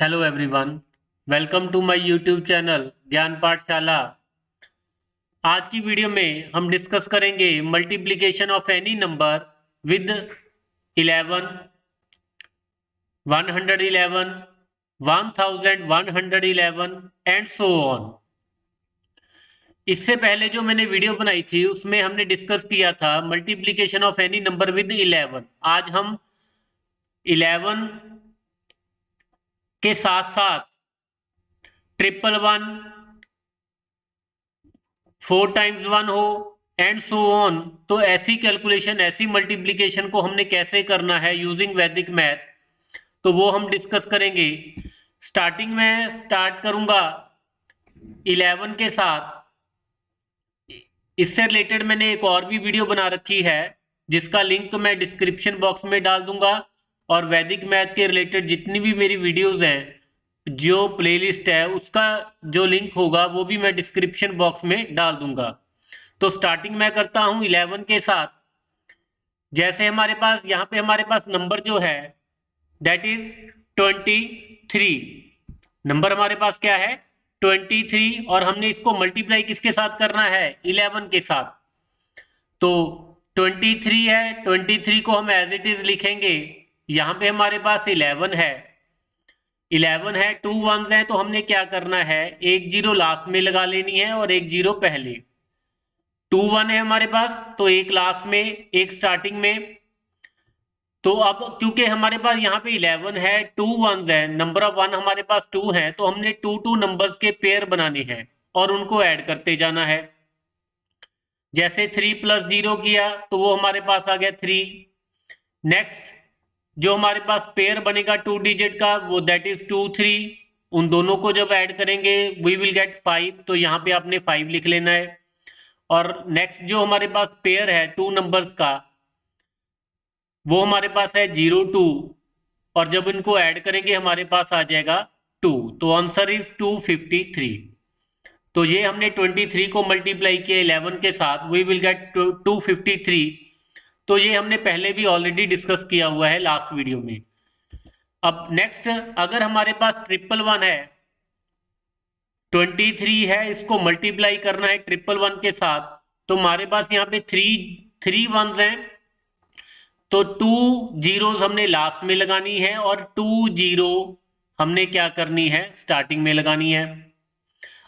Hello everyone welcome to my YouTube channel Gyan Pathshala आज की video में हम डिस्कस करेंगे multiplication of any number with 11 111 1111 and so on इससे पहले जो मैंने वीडियो बनाई थी, उसमें हमने डिस्कस किया था multiplication of any number with 11 आज हम 11 के साथ साथ triple one four times one हो एंड सो ऑन तो ऐसी कैलकुलेशन ऐसी मल्टीप्लीकेशन को हमने कैसे करना है यूजिंग वैदिक मैथ तो वो हम डिस्कस करेंगे। स्टार्टिंग में स्टार्ट करूँगा 11 के साथ। इससे रिलेटेड मैंने एक और भी वीडियो बना रखी है, जिसका लिंक तो मैं डिस्क्रिप्शन बॉक्स में डाल दूँगा। और वैदिक मैथ के रिलेटेड जितनी भी मेरी वीडियोस हैं, जो प्लेलिस्ट है, उसका जो लिंक होगा, वो भी मैं डिस्क्रिप्शन बॉक्स में डाल दूँगा। तो स्टार्टिंग मैं करता हूँ 11 के साथ। जैसे हमारे पास, यहाँ पे हमारे पास नंबर जो है दैट इज़ 23 नंबर हमारे पास क्या है? 23 और हमने इसको मल्टीप्लाई किसके साथ करना है? 11 के साथ। तो 23 है 23 को हम एज इट इज़ लिखेंगे। यहाँ पे हमारे पास 11 है। 11 है टू वन है तो हमने क्या करना है? एक ज़ीरो लास्ट में लगा लेनी है और एक ज़ीरो पहले। टू वन है हमारे पास तो एक लास्ट में, एक स्टार्टिंग में। तो अब क्योंकि हमारे पास यहाँ पे 11 है टू वन है नंबर ऑफ़ वन हमारे पास टू है तो हमने टू टू नंबर्स के पेयर बनाने हैं और उनको ऐड करते जाना है। जैसे थ्री प्लस ज़ीरो किया तो वो हमारे पास आ गया थ्री नेक्स्ट जो हमारे पास पेयर बनेगा टू डिजिट का, वो दैट इज़ टू थ्री उन दोनों को जब ऐड करेंगे वी विल गेट फाइव तो यहाँ पे आपने फाइव लिख लेना है। और नेक्स्ट जो हमारे पास पेयर है टू नंबर्स का, वो हमारे पास है ज़ीरो टू और जब इनको ऐड करेंगे, हमारे पास आ जाएगा टू तो answer is two fifty three तो ये हमने ट्वेंटी थ्री को मल्टीप्लाई किया इलेवन के साथ we will get two fifty three तो ये हमने पहले भी ऑलरेडी डिस्कस किया हुआ है लास्ट वीडियो में। अब नेक्स्ट अगर हमारे पास ट्रिपल वन है ट्वेंटी थ्री है, इसको मल्टीप्लाई करना है ट्रिपल वन के साथ तो हमारे पास यहाँ पे थ्री थ्री वन है। तो टू ज़ीरो हमने लास्ट में लगानी है और टू ज़ीरो हमने क्या करनी है स्टार्टिंग में लगानी है।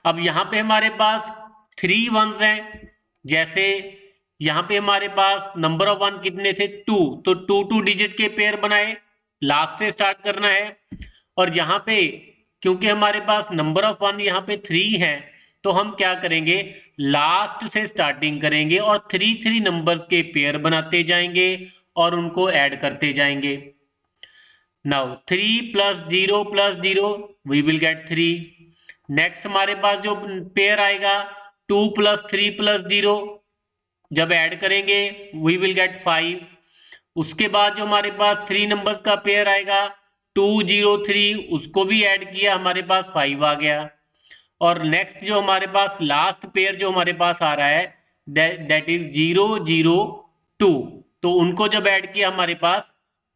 अब यहाँ पे हमारे पास थ्री वन है, जैसे यहाँ पे हमारे पास नंबर ऑफ़ वन कितने थे? टू तो टू टू डिजिट के पेयर बनाए। लास्ट से स्टार्ट करना है। और यहाँ पे, क्योंकि हमारे पास नंबर ऑफ़ वन यहाँ पे थ्री है तो हम क्या करेंगे? लास्ट से स्टार्टिंग करेंगे और थ्री थ्री नंबर के पेयर बनाते जाएँगे और उनको ऐड करते जाएँगे। Now three plus zero plus zero we will get three next हमारे पास जो पेयर आएगा two plus three plus zero जब ऐड करेंगे वी विल गेट फाइव उसके बाद जो हमारे पास थ्री नंबर्स का पेयर आएगा टू ज़ीरो थ्री उसको भी ऐड किया, हमारे पास फाइव आ गया. और नेक्स्ट जो हमारे पास लास्ट पेयर जो हमारे पास आ रहा है that is zero zero two तो उनको जब ऐड किया हमारे पास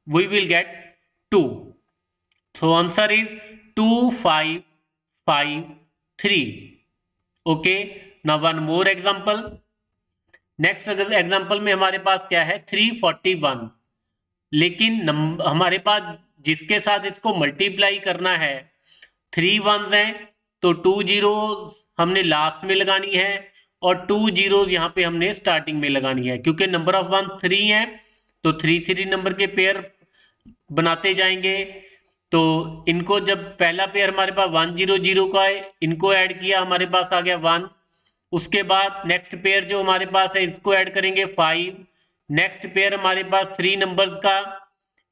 we will get two so answer is two five five three okay ना वन मोर एग्ज़ाम्पल नेक्स्ट अगर एग्जांपल में हमारे पास क्या है? 341 लेकिन हमारे पास जिसके साथ इसको मल्टीप्लाई करना है थ्री वन है तो टू ज़ीरो हमने लास्ट में लगानी है और टू ज़ीरो यहाँ पे हमने स्टार्टिंग में लगानी है। क्योंकि नंबर ऑफ़ वन थ्री है तो थ्री थ्री नंबर के पेयर बनाते जाएँगे। तो इनको जब पहला पेयर हमारे पास वन ज़ीरो ज़ीरो का है इनको ऐड किया, हमारे पास आ गया वन उसके बाद नेक्स्ट पेयर जो हमारे पास है, इसको ऐड करेंगे फाइव नेक्स्ट पेयर हमारे पास थ्री नंबर्स का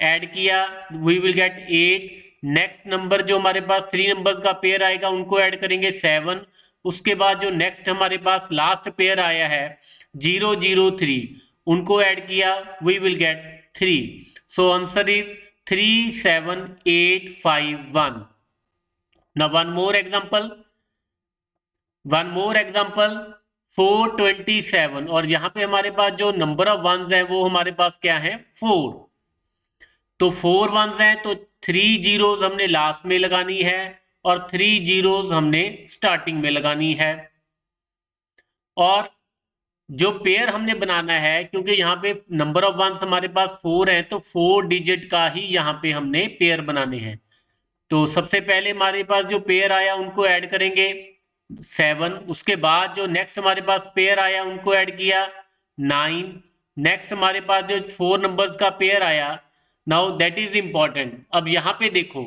ऐड किया we will get eight next number जो हमारे पास थ्री नंबर्स का पेयर आएगा, उनको ऐड करेंगे सेवन उसके बाद जो नेक्स्ट हमारे पास लास्ट पेयर आया है ज़ीरो ज़ीरो थ्री उनको ऐड किया we will get three so answer is three seven eight five one now one more example one more example 427 और यहाँ पे हमारे पास जो नंबर ऑफ़ वंस है, वो हमारे पास क्या है? फोर तो फोर वंस है तो थ्री जीरोज हमने लास्ट में लगानी है और थ्री जीरोज हमने स्टार्टिंग में लगानी है। और जो पेयर हमने बनाना है, क्योंकि यहाँ पे नंबर ऑफ़ वंस हमारे पास फोर है तो फोर डिजिट का ही यहाँ पे हमने पेयर बनाने हैं। तो सबसे पहले हमारे पास जो पेयर आया, उनको ऐड करेंगे। सेवन, उसके बाद जो नेक्स्ट हमारे पास पेयर आया, उनको ऐड किया नाइन नेक्स्ट हमारे पास जो फोर नंबर्स का पेयर आया नाउ दैट इज़ इंपॉर्टेंट अब यहाँ पे देखो,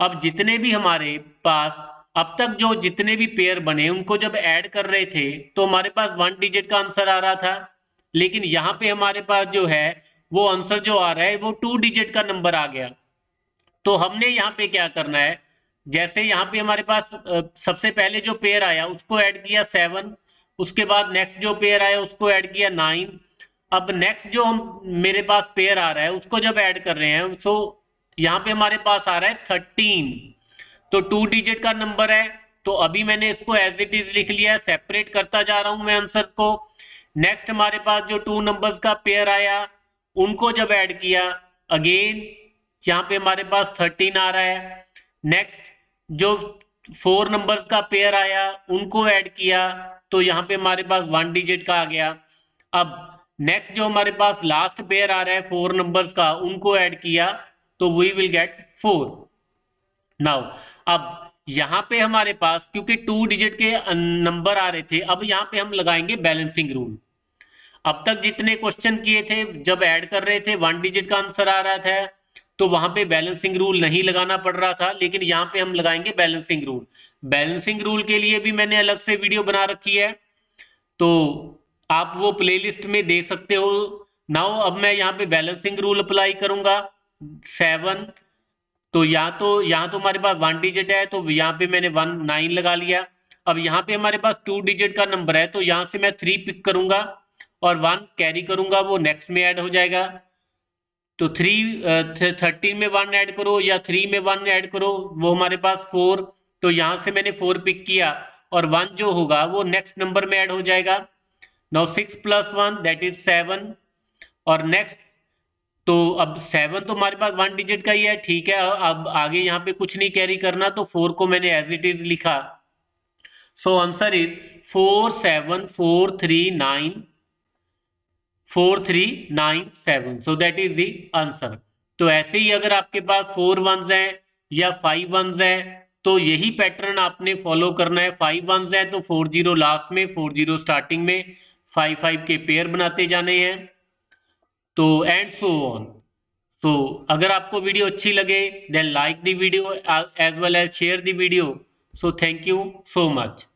अब जितने भी हमारे पास, अब तक जो जितने भी पेयर बने, उनको जब ऐड कर रहे थे तो हमारे पास वन डिजिट का आंसर आ रहा था। लेकिन यहाँ पे हमारे पास जो है, वो आंसर जो आ रहा है, वो टू डिजिट का नंबर आ गया। तो हमने यहाँ पे क्या करना है जैसे यहाँ पे हमारे पास सबसे पहले जो पेयर आया, उसको ऐड किया सेवन उसके बाद नेक्स्ट जो पेयर आया, उसको ऐड किया नाइन अब नेक्स्ट जो हम, मेरे पास पेयर आ रहा है, उसको जब ऐड कर रहे हैं तो यहाँ पे हमारे पास आ रहा है थर्टीन तो टू डिजिट का नंबर है तो अभी मैंने इसको एज इट इज़ लिख लिया सेपरेट करता जा रहा हूँ मैं आंसर को। नेक्स्ट हमारे पास जो टू नंबर्स का पेयर आया, उनको जब ऐड किया अगेन यहाँ पे हमारे पास थर्टीन आ रहा है। नेक्स्ट जो फोर नंबर्स का पेयर आया, उनको ऐड किया तो यहाँ पे हमारे पास वन डिजिट का आ गया। अब नेक्स्ट जो हमारे पास लास्ट पेयर आ रहा है फोर नंबर्स का, उनको ऐड किया तो we will get four now अब यहाँ पे हमारे पास, क्योंकि टू डिजिट के नंबर आ रहे थे, अब यहाँ पे हम लगाएँगे बैलेंसिंग रूल अब तक जितने क्वेश्चन किए थे, जब ऐड कर रहे थे वन डिजिट का आंसर आ रहा था। तो वहाँ पे बैलेंसिंग रूल नहीं लगाना पड़ रहा था, लेकिन यहाँ पे हम लगाएँगे बैलेंसिंग रूल बैलेंसिंग रूल के लिए भी मैंने अलग से वीडियो बना रखी है तो आप वो प्लेलिस्ट में देख सकते हो. नाउ अब मैं यहाँ पे बैलेंसिंग रूल अप्लाई करूँगा सेवन तो यहाँ तो यहाँ तो हमारे पास वन डिजिट है तो यहाँ पे मैंने वन नाइन लगा लिया. अब यहाँ पे हमारे पास टू डिजिट का नंबर है तो यहाँ से मैं थ्री पिक करूँगा और वन कैरी करूँगा, वो नेक्स्ट में ऐड हो जाएगा. तो थ्री थर्टीन में वन ऐड करो या थ्री में वन ऐड करो, वो हमारे पास फोर तो यहाँ से मैंने फोर पिक किया और वन जो होगा वो नेक्स्ट नंबर में ऐड हो जाएगा। Now six plus one that is seven और नेक्स्ट तो अब सेवन तो हमारे पास वन डिजिट का ही है, ठीक है, अब आगे यहाँ पे कुछ नहीं कैरी करना तो फोर को मैंने एज इट इज़ लिखा। So answer is four seven four three nine four three nine seven so that is the answer तो ऐसे ही अगर आपके पास फोर वंस है या फाइव वंस है तो यही पैटर्न आपने फॉलो करना है। फाइव वंस है तो फोर ज़ीरो लास्ट में फोर ज़ीरो स्टार्टिंग में फाइव फाइव के पेयर बनाते जाने हैं। तो एंड सो ऑन तो अगर आपको वीडियो अच्छी लगे then like the video as well as share the video so thank you so much